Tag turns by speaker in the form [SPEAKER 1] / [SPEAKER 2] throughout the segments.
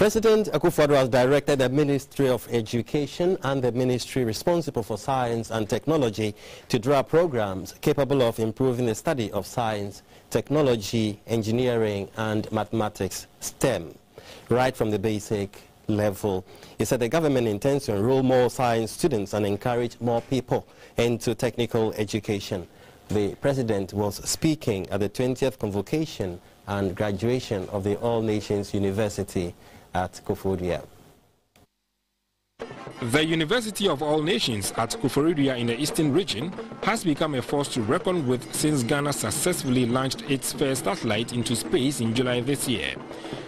[SPEAKER 1] President Akufo-Addo has directed the Ministry of Education and the ministry responsible for science and technology to draw programs capable of improving the study of science, technology, engineering and mathematics, STEM, right from the basic level. He said the government intends to enroll more science students and encourage more people into technical education. The president was speaking at the 20th convocation and graduation of the All Nations University at Koforidua.
[SPEAKER 2] The University of All Nations at Koforidua in the Eastern region has become a force to reckon with since Ghana successfully launched its first satellite into space in July this year.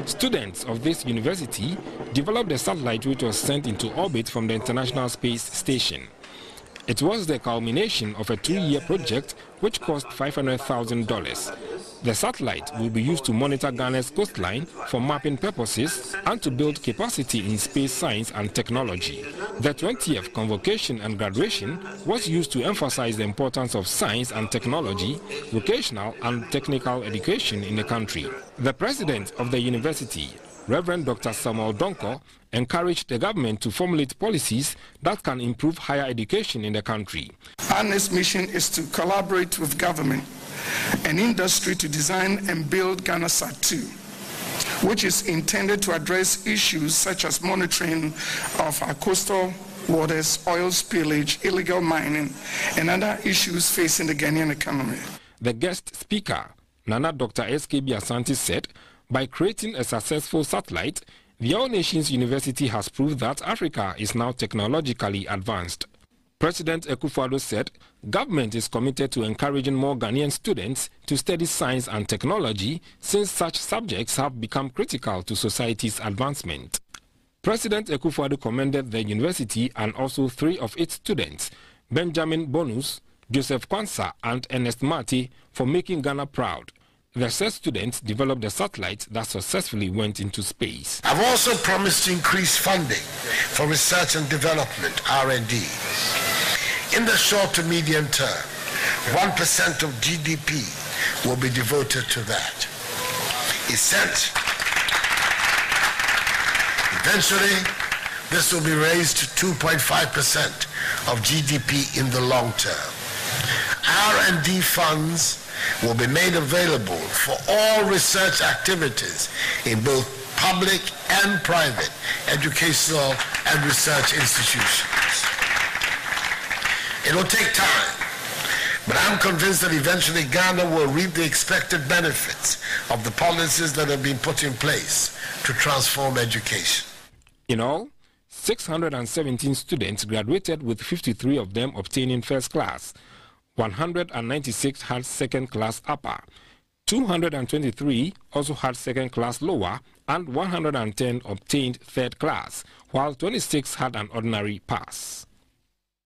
[SPEAKER 2] Students of this university developed a satellite which was sent into orbit from the International Space Station. It was the culmination of a two-year project which cost $500,000. The satellite will be used to monitor Ghana's coastline for mapping purposes and to build capacity in space science and technology. The 20th convocation and graduation was used to emphasize the importance of science and technology, vocational and technical education in the country. The president of the university, Reverend Dr. Samuel Donkor encouraged the government to formulate policies that can improve higher education in the country.
[SPEAKER 3] Our next mission is to collaborate with government and industry to design and build GhanaSat 2, which is intended to address issues such as monitoring of our coastal waters, oil spillage, illegal mining, and other issues facing the Ghanaian economy.
[SPEAKER 2] The guest speaker, Nana Dr. S.K.B. Asante, said by creating a successful satellite, the All Nations University has proved that Africa is now technologically advanced. President Akufo-Addo said government is committed to encouraging more Ghanaian students to study science and technology since such subjects have become critical to society's advancement. President Akufo-Addo commended the university and also three of its students, Benjamin Bonsu, Joseph Quansah and Ernest Matey, for making Ghana proud the research students developed a satellite that successfully went into space.
[SPEAKER 4] I've also promised to increase funding for research and development, R&D. In the short to medium term, 1% of GDP will be devoted to that. Said, eventually, this will be raised to 2.5% of GDP in the long term. R&D funds will be made available for all research activities in both public and private educational and research institutions. It will take time, but I'm convinced that eventually Ghana will reap the expected benefits of the policies that have been put in place to transform education.
[SPEAKER 2] In all, 617 students graduated with 53 of them obtaining first class, 196 had second class upper, 223 also had second class lower, and 110 obtained third class, while 26 had an ordinary pass.